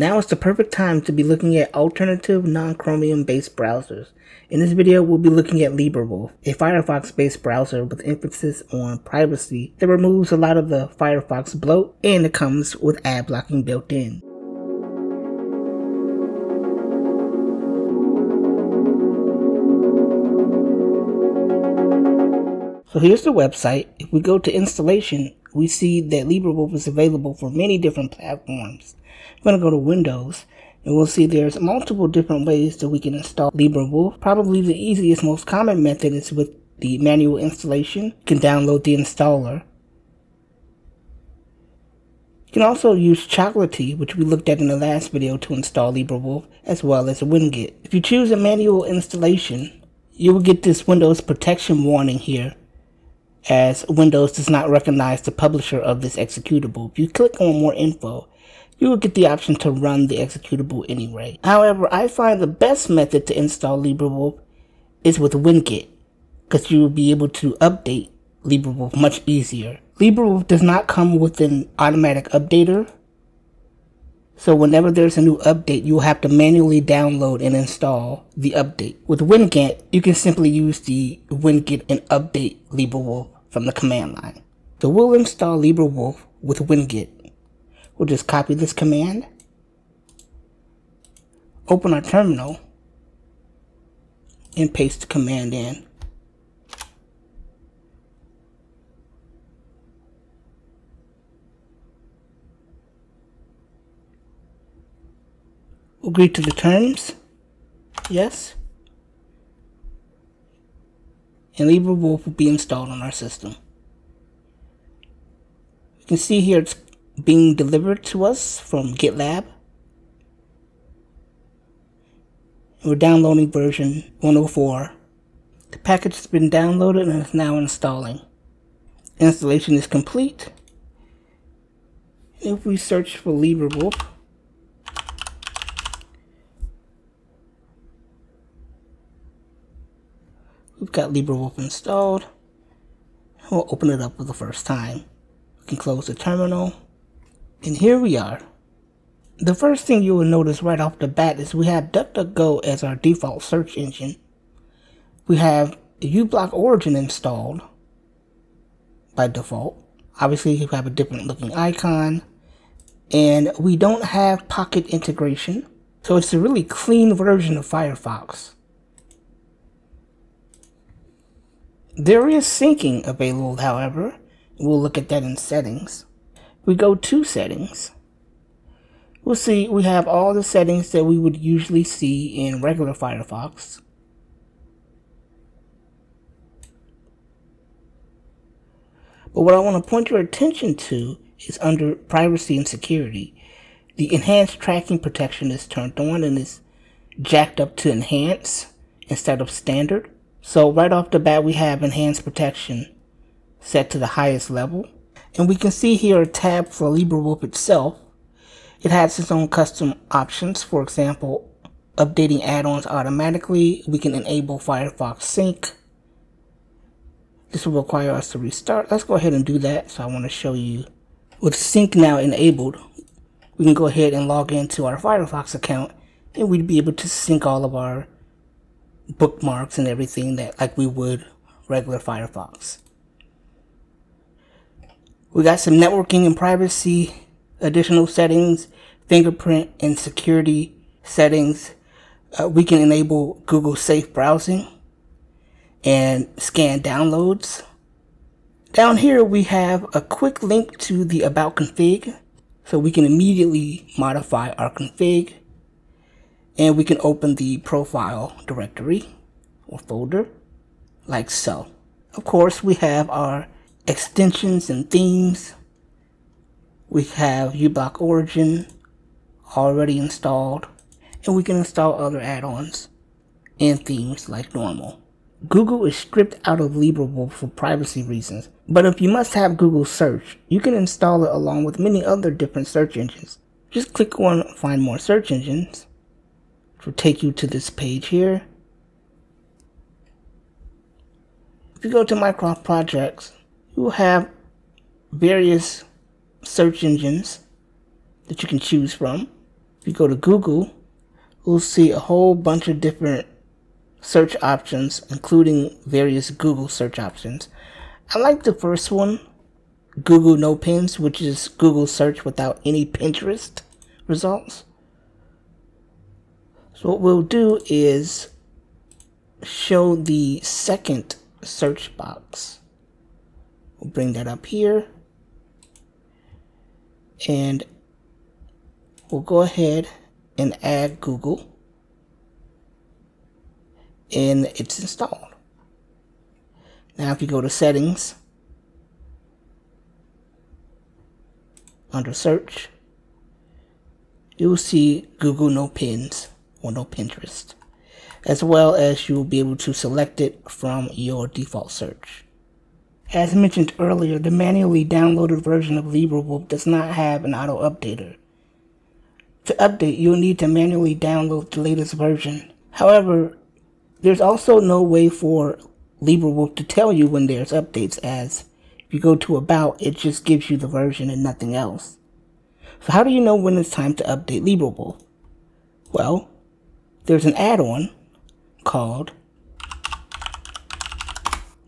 Now is the perfect time to be looking at alternative non-Chromium based browsers. In this video, we'll be looking at LibreWolf, a Firefox based browser with emphasis on privacy that removes a lot of the Firefox bloat and it comes with ad blocking built in. So here's the website. If we go to installation, we see that LibreWolf is available for many different platforms. I'm going to go to Windows and we'll see there's multiple different ways that we can install LibreWolf. Probably the easiest, most common method is with the manual installation. You can download the installer. You can also use Chocolatey, which we looked at in the last video to install LibreWolf, as well as Winget. If you choose a manual installation, you will get this Windows protection warning here as Windows does not recognize the publisher of this executable. If you click on more info, you will get the option to run the executable anyway. However, I find the best method to install LibreWolf is with Winget, because you will be able to update LibreWolf much easier. LibreWolf does not come with an automatic updater, so whenever there's a new update, you'll have to manually download and install the update. With Winget, you can simply use the Winget and update LibreWolf from the command line. So we'll install LibreWolf with Winget. We'll just copy this command, open our terminal, and paste the command in. Agree to the terms. Yes. And LibreWolf will be installed on our system. You can see here it's being delivered to us from GitLab. We're downloading version 104. The package has been downloaded and is now installing. Installation is complete. If we search for LibreWolf, We've got LibreWolf installed. We'll open it up for the first time. We can close the terminal. And here we are. The first thing you will notice right off the bat is we have DuckDuckGo as our default search engine. We have uBlock Origin installed by default. Obviously, you have a different looking icon. And we don't have Pocket integration. So it's a really clean version of Firefox. There is syncing available, however. We'll look at that in settings. We go to settings. We'll see we have all the settings that we would usually see in regular Firefox. But what I want to point your attention to is under privacy and security. The enhanced tracking protection is turned on and is jacked up to enhance instead of standard. So right off the bat, we have enhanced protection set to the highest level. And we can see here a tab for LibreWolf itself. It has its own custom options. For example, updating add-ons automatically. We can enable Firefox Sync. This will require us to restart. Let's go ahead and do that. So I want to show you with Sync now enabled, we can go ahead and log into our Firefox account and we'd be able to sync all of our bookmarks and everything that like we would regular Firefox. We got some networking and privacy additional settings, fingerprint and security settings. Uh, we can enable Google Safe Browsing and scan downloads. Down here we have a quick link to the About config so we can immediately modify our config and we can open the profile directory or folder like so. Of course, we have our extensions and themes. We have uBlock Origin already installed, and we can install other add-ons and themes like normal. Google is stripped out of LibreWolf for privacy reasons, but if you must have Google search, you can install it along with many other different search engines. Just click on find more search engines which will take you to this page here. If you go to Mycroft Projects, you have various search engines that you can choose from. If you go to Google, we'll see a whole bunch of different search options, including various Google search options. I like the first one, Google No Pins, which is Google search without any Pinterest results. So what we'll do is show the second search box. We'll bring that up here. And we'll go ahead and add Google. And it's installed. Now if you go to settings, under search, you'll see Google No Pins or No Pinterest, as well as you'll be able to select it from your default search. As mentioned earlier, the manually downloaded version of LibreWolf does not have an auto updater. To update, you'll need to manually download the latest version. However, there's also no way for LibreWolf to tell you when there's updates as if you go to about, it just gives you the version and nothing else. So how do you know when it's time to update LibreWolf? Well, there's an add-on called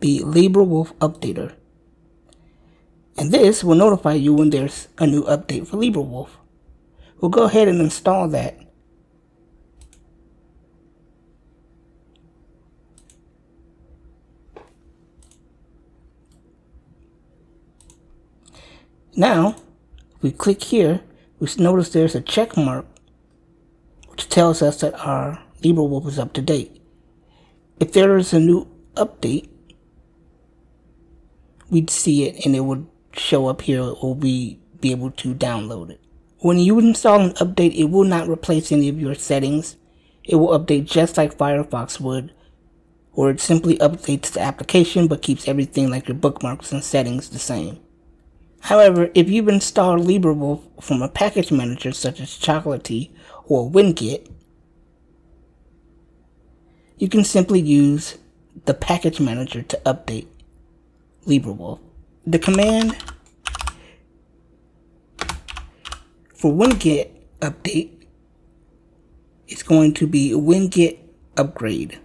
the LibreWolf Updater. And this will notify you when there's a new update for LibreWolf. We'll go ahead and install that Now, if we click here, we notice there's a check mark which tells us that our LibreWolf is up to date. If there is a new update, we'd see it and it would show up here or we be able to download it. When you install an update, it will not replace any of your settings. It will update just like Firefox would, or it simply updates the application but keeps everything like your bookmarks and settings the same. However, if you've installed LibreWolf from a package manager such as Chocolatey or WinGet, you can simply use the package manager to update LibreWolf. The command for WinGet update is going to be WinGet upgrade.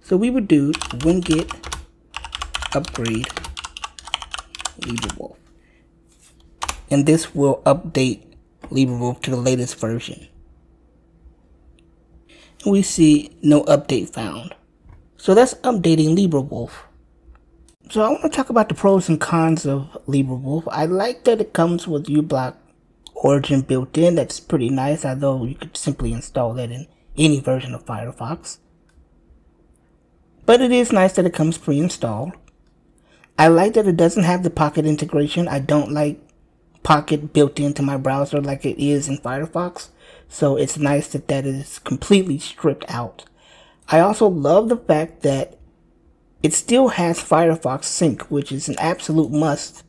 So we would do WinGet upgrade LibreWolf and this will update LibreWolf to the latest version. And we see no update found. So that's updating LibreWolf. So I want to talk about the pros and cons of LibreWolf. I like that it comes with uBlock Origin built in. That's pretty nice, although you could simply install that in any version of Firefox. But it is nice that it comes pre-installed. I like that it doesn't have the Pocket integration. I don't like Pocket built into my browser like it is in Firefox. So it's nice that that is completely stripped out. I also love the fact that it still has Firefox Sync, which is an absolute must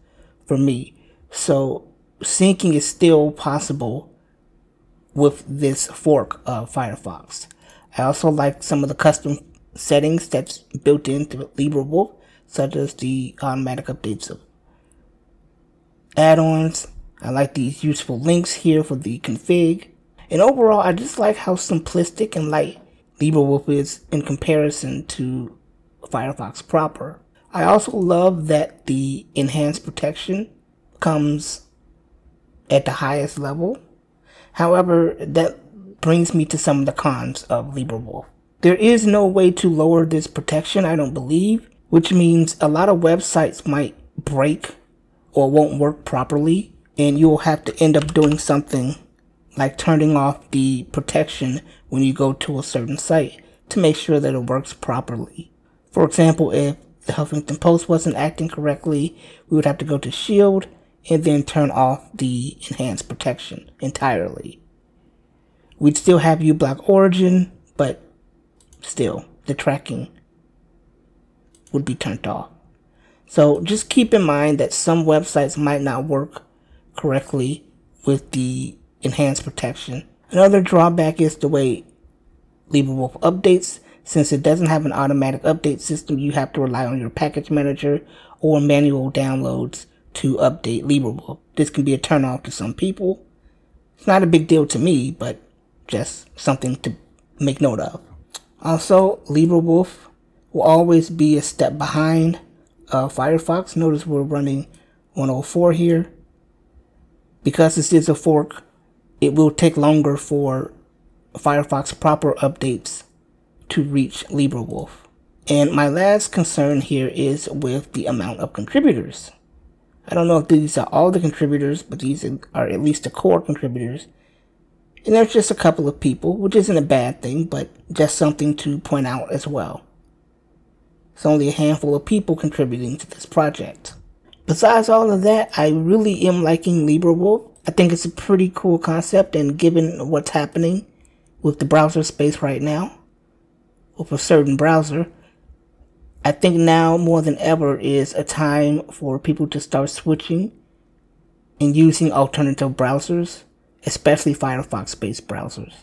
for me. So syncing is still possible with this fork of Firefox. I also like some of the custom settings that's built into LibreWolf, such as the automatic updates of add-ons. I like these useful links here for the config. And overall, I just like how simplistic and light LibreWolf is in comparison to Firefox proper. I also love that the enhanced protection comes at the highest level. However, that brings me to some of the cons of LibreWolf. There is no way to lower this protection, I don't believe, which means a lot of websites might break or won't work properly and you'll have to end up doing something like turning off the protection when you go to a certain site to make sure that it works properly. For example, if the Huffington Post wasn't acting correctly, we would have to go to Shield and then turn off the enhanced protection entirely. We'd still have you uBlock Origin, but still, the tracking would be turned off. So just keep in mind that some websites might not work correctly with the enhanced protection. Another drawback is the way LibreWolf updates. Since it doesn't have an automatic update system, you have to rely on your package manager or manual downloads to update LibreWolf. This can be a turnoff to some people. It's not a big deal to me, but just something to make note of. Also, LibreWolf will always be a step behind uh, Firefox. Notice we're running 104 here. Because this is a fork, it will take longer for Firefox proper updates to reach LibreWolf. And my last concern here is with the amount of contributors. I don't know if these are all the contributors, but these are at least the core contributors. And there's just a couple of people, which isn't a bad thing, but just something to point out as well. It's only a handful of people contributing to this project. Besides all of that, I really am liking LibreWolf. I think it's a pretty cool concept, and given what's happening with the browser space right now, with a certain browser, I think now more than ever is a time for people to start switching and using alternative browsers, especially Firefox based browsers.